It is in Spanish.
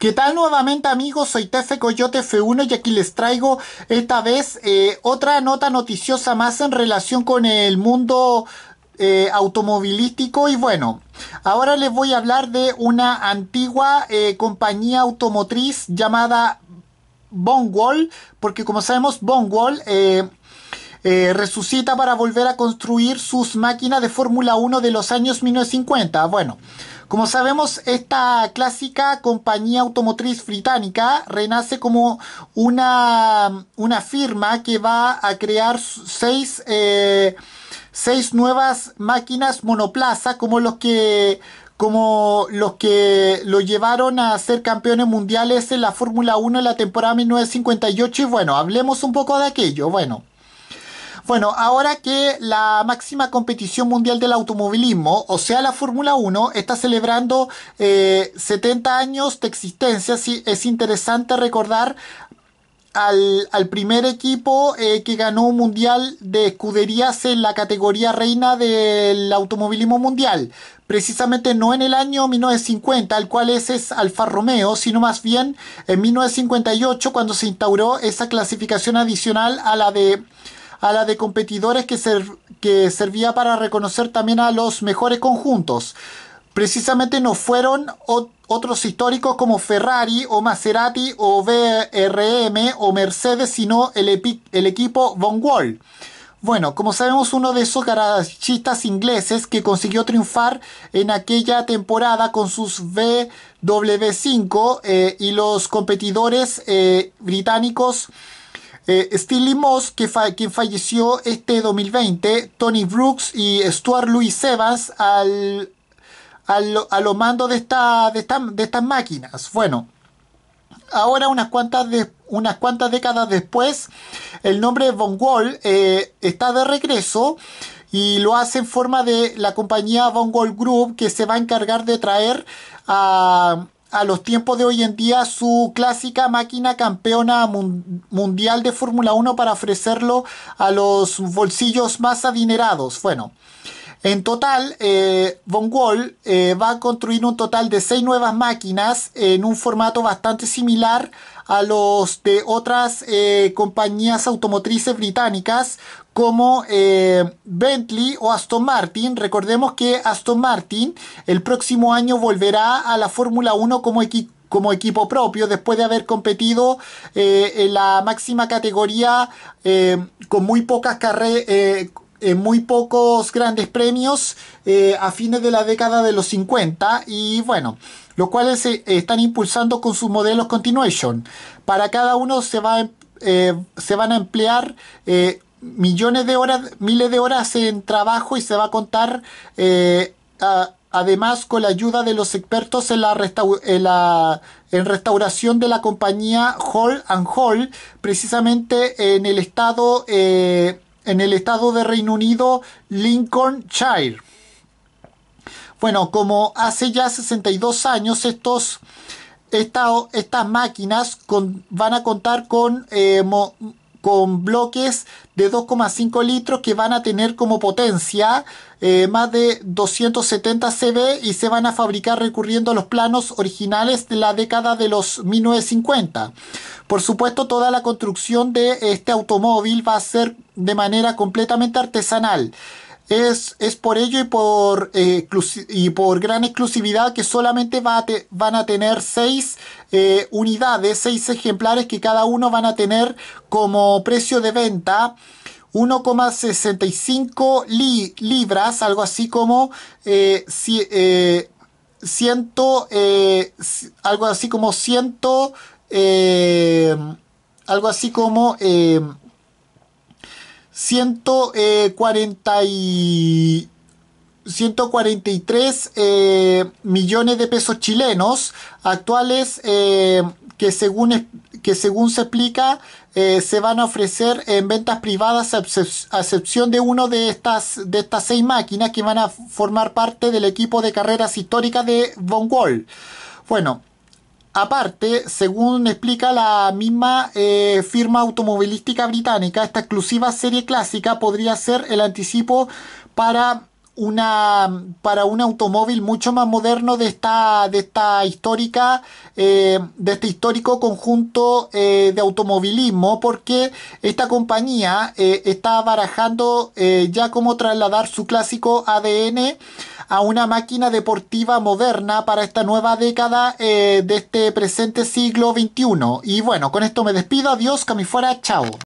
¿Qué tal nuevamente amigos? Soy Tefe Coyote F1 y aquí les traigo esta vez eh, otra nota noticiosa más en relación con el mundo eh, automovilístico y bueno, ahora les voy a hablar de una antigua eh, compañía automotriz llamada Bonwall, porque como sabemos Bonwall resucita para volver a construir sus máquinas de Fórmula 1 de los años 1950. Bueno, como sabemos, esta clásica compañía automotriz británica renace como una, una firma que va a crear seis, eh, seis nuevas máquinas monoplaza como los que como los que lo llevaron a ser campeones mundiales en la Fórmula 1 en la temporada 1958 y bueno, hablemos un poco de aquello. Bueno, bueno, ahora que la máxima competición mundial del automovilismo, o sea la Fórmula 1, está celebrando 70 eh, años de existencia, sí, es interesante recordar al, primer equipo eh, que ganó un mundial de escuderías en la categoría reina del automovilismo mundial. Precisamente no en el año 1950, al cual ese es Alfa Romeo, sino más bien en 1958 cuando se instauró esa clasificación adicional a la de a la de competidores que, que servía para reconocer también a los mejores conjuntos. Precisamente no fueron otros históricos como Ferrari o Maserati o BRM o Mercedes, sino el, el equipo Von Wall. Bueno, como sabemos, uno de esos garagistas ingleses que consiguió triunfar en aquella temporada con sus VW5 eh, y los competidores eh, británicos eh, Lee Moss, que quien falleció este 2020, Tony Brooks y Stuart Louis Evans al, a los mandos de, esta, de, de, estas máquinas. Bueno, ahora unas cuantas, de, unas cuantas décadas después, el nombre Von Wall eh, está de regreso y lo hace en forma de la compañía Von Wall Group que se va a encargar de traer a a los tiempos de hoy en día su clásica máquina campeona mundial de Fórmula 1 para ofrecerlo a los bolsillos más adinerados. Bueno, en total, eh, Von Wall eh, va a construir un total de seis nuevas máquinas en un formato bastante similar a los de otras eh, compañías automotrices británicas como Bentley o Aston Martin. Recordemos que Aston Martin el próximo año volverá a la Fórmula 1 como como equipo propio después de haber competido en la máxima categoría con muy pocas carreras en muy pocos grandes premios eh, a fines de la década de los 50 y bueno, los cuales se están impulsando con sus modelos Continuation. Para cada uno se, va, eh, se van a emplear eh, millones de horas, miles de horas en trabajo y se va a contar además con la ayuda de los expertos en la, en la en restauración de la compañía Hall and Hall, precisamente en el estado en el estado de Reino Unido, Lincolnshire. Bueno, como hace ya 62 años, estos, estas máquinas van a contar con, eh, con bloques de 2,5 litros que van a tener como potencia eh, más de 270 cb y se van a fabricar recurriendo a los planos originales de la década de los 1950. Por supuesto, toda la construcción de este automóvil va a ser de manera completamente artesanal. Es, es, por ello y por, eh, y por gran exclusividad que solamente va van a tener seis eh, unidades, seis ejemplares que cada uno van a tener como precio de venta 1,65 libras, algo así como eh, ciento, algo así como ciento eh, algo así como eh, 140 y 143 eh, millones de pesos chilenos actuales eh, que según que según se explica se van a ofrecer en ventas privadas a excepción de uno de estas de estas seis máquinas que van a formar parte del equipo de carreras históricas de Von Wall. Bueno, Aparte, según explica la misma eh, firma automovilística británica, esta exclusiva serie clásica podría ser el anticipo para una para un automóvil mucho más moderno de esta de esta histórica eh, de este histórico conjunto eh, de automovilismo porque esta compañía eh, está barajando ya cómo trasladar su clásico ADN a una máquina deportiva moderna para esta nueva década de este presente siglo XXI. Y bueno, con esto me despido. Adiós, que fuera. Chao.